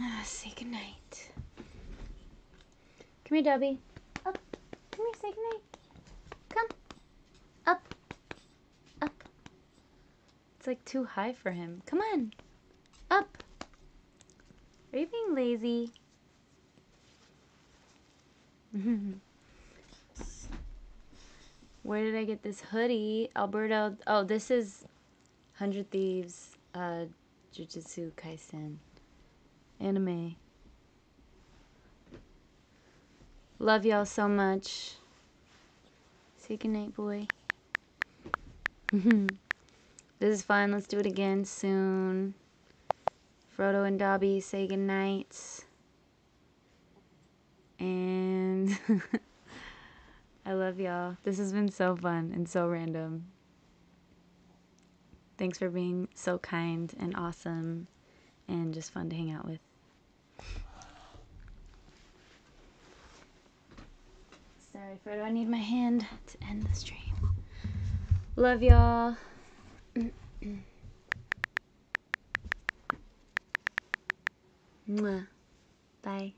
Ah, say goodnight. Come here, Dubby. Up. Come here, say goodnight. Come. Up. Up. It's like too high for him. Come on. Up. Are you being lazy? Where did I get this hoodie? Alberto. Oh, this is 100 Thieves uh, Jujutsu Kaisen anime. Love y'all so much. Say goodnight, boy. this is fun. Let's do it again soon. Frodo and Dobby say goodnight. And I love y'all. This has been so fun and so random. Thanks for being so kind and awesome and just fun to hang out with. Sorry, Frodo, I need my hand to end the stream. Love y'all. Mwah. Bye.